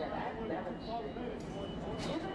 that I would have achieved.